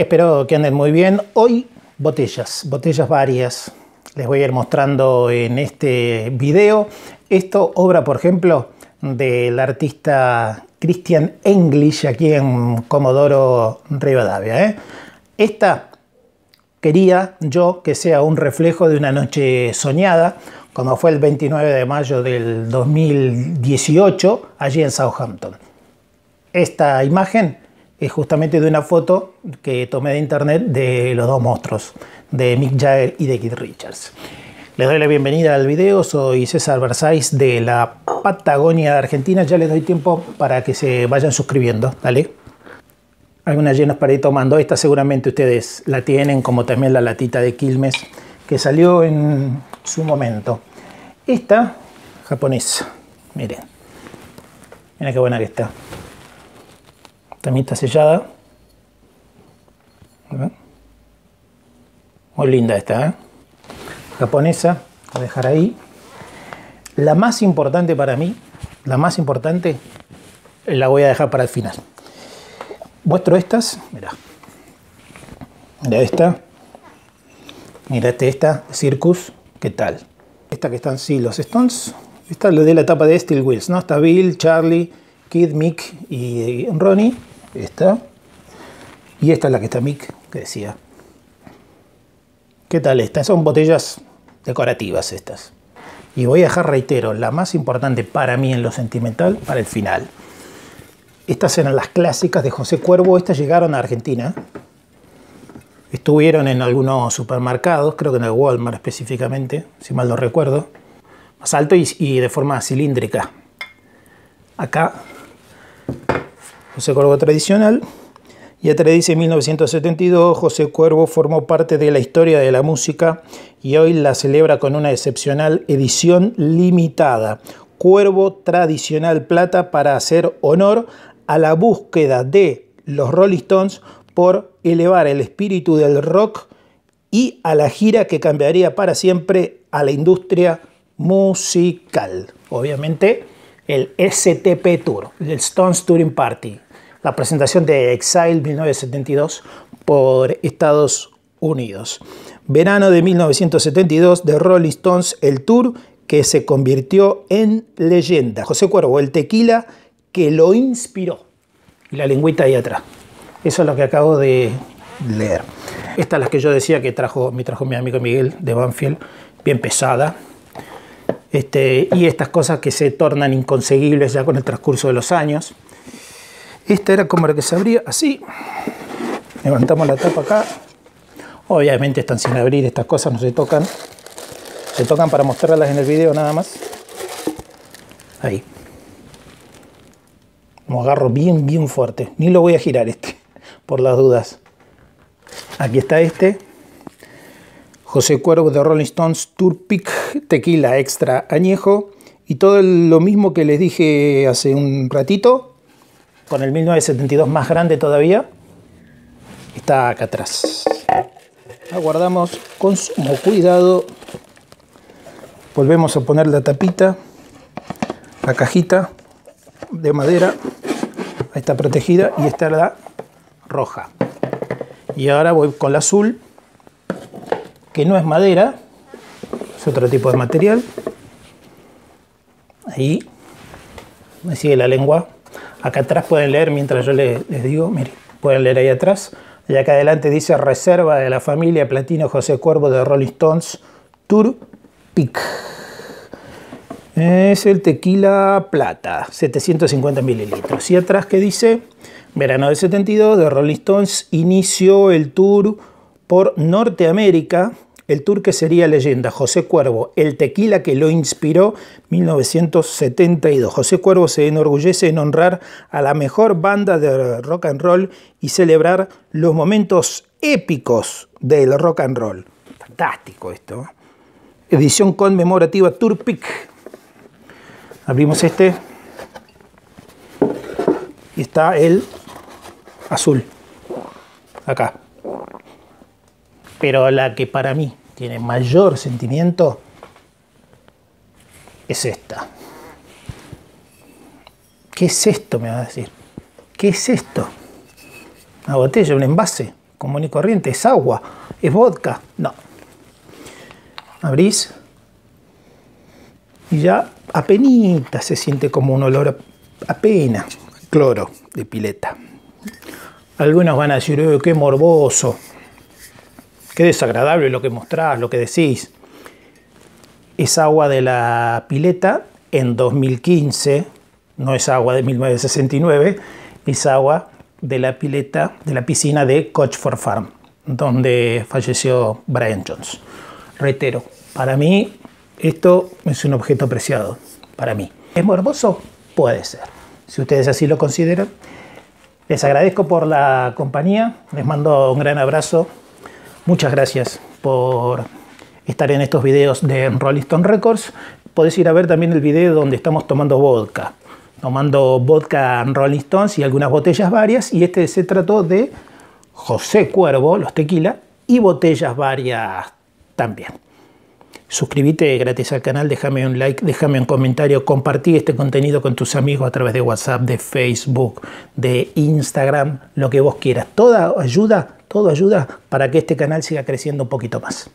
Espero que anden muy bien. Hoy botellas, botellas varias. Les voy a ir mostrando en este video. Esto, obra por ejemplo del artista Christian English aquí en Comodoro Rivadavia. ¿eh? Esta quería yo que sea un reflejo de una noche soñada, como fue el 29 de mayo del 2018 allí en Southampton. Esta imagen es justamente de una foto que tomé de internet de los dos monstruos, de Mick Jagger y de Keith Richards. Les doy la bienvenida al video, soy César Versáis de la Patagonia Argentina. Ya les doy tiempo para que se vayan suscribiendo, ¿dale? Algunas llenas para ir tomando. Esta seguramente ustedes la tienen, como también la latita de Quilmes, que salió en su momento. Esta, japonesa, miren. Miren qué buena que está. También está sellada. Muy linda esta, ¿eh? Japonesa, voy a dejar ahí. La más importante para mí, la más importante, la voy a dejar para el final. Muestro estas, mira. Mira esta. Mírate esta, Circus, ¿qué tal? Esta que están, sí, los Stones. Esta es de la etapa de Steel Wheels, ¿no? Está Bill, Charlie, Kid, Mick y Ronnie. Esta. Y esta es la que está Mick, que decía. ¿Qué tal esta? Son botellas decorativas estas. Y voy a dejar, reitero, la más importante para mí en lo sentimental, para el final. Estas eran las clásicas de José Cuervo. Estas llegaron a Argentina. Estuvieron en algunos supermercados, creo que en el Walmart específicamente, si mal no recuerdo. Más alto y, y de forma cilíndrica. Acá José Cuervo tradicional. Y atrás dice 1972, José Cuervo formó parte de la historia de la música y hoy la celebra con una excepcional edición limitada. Cuervo tradicional plata para hacer honor a la búsqueda de los Rolling Stones por elevar el espíritu del rock y a la gira que cambiaría para siempre a la industria musical. Obviamente el STP Tour, el Stones Touring Party, la presentación de Exile 1972 por Estados Unidos. Verano de 1972 de Rolling Stones, el tour que se convirtió en leyenda. José Cuervo, el tequila que lo inspiró. la lengüita ahí atrás. Eso es lo que acabo de leer. Esta es la que yo decía que trajo, me trajo mi amigo Miguel de Banfield, bien pesada, este, y estas cosas que se tornan inconseguibles ya con el transcurso de los años. Esta era como la que se abría así. Levantamos la tapa acá. Obviamente están sin abrir, estas cosas no se tocan. Se tocan para mostrarlas en el video nada más. Ahí. Lo agarro bien, bien fuerte. Ni lo voy a girar este, por las dudas. Aquí está este. José Cuervo de Rolling Stones Tour Peak Tequila Extra Añejo. Y todo lo mismo que les dije hace un ratito, con el 1972 más grande todavía, está acá atrás. Aguardamos con sumo cuidado. Volvemos a poner la tapita, la cajita de madera. Ahí está protegida y esta la roja. Y ahora voy con la azul que no es madera, es otro tipo de material. Ahí me sigue la lengua. Acá atrás pueden leer mientras yo les, digo, miren, pueden leer ahí atrás. Y acá adelante dice Reserva de la familia Platino José Cuervo de Rolling Stones Tour Peak. Es el tequila plata, 750 mililitros. Y atrás que dice, verano del 72 de Rolling Stones inició el tour por Norteamérica, el tour que sería leyenda, José Cuervo, el tequila que lo inspiró 1972. José Cuervo se enorgullece en honrar a la mejor banda de rock and roll y celebrar los momentos épicos del rock and roll. Fantástico esto. Edición conmemorativa Tour Peak. Abrimos este. Y está el azul. Acá. Pero la que para mí tiene mayor sentimiento es esta. ¿Qué es esto? Me va a decir. ¿Qué es esto? Una botella, un envase. común y corriente, es agua, es vodka. No. Abrís y ya apenas se siente como un olor apenas cloro de pileta. Algunos van a decir, qué morboso, qué desagradable lo que mostrás, lo que decís. Es agua de la pileta en 2015, no es agua de 1969, es agua de la pileta, de la piscina de Coachford Farm, donde falleció Brian Jones. Reitero, para mí esto es un objeto preciado, para mí. ¿Es morboso? Puede ser. Si ustedes así lo consideran. Les agradezco por la compañía, les mando un gran abrazo. Muchas gracias por estar en estos videos de Rolling Stone Records. Podés ir a ver también el video donde estamos tomando vodka. Tomando vodka Rolling Stones y algunas botellas varias. Y este se trató de José Cuervo, los tequila, y botellas varias también. Suscríbete gratis al canal, déjame un like, déjame un comentario, compartí este contenido con tus amigos a través de WhatsApp, de Facebook, de Instagram, lo que vos quieras. Toda ayuda, todo ayuda para que este canal siga creciendo un poquito más.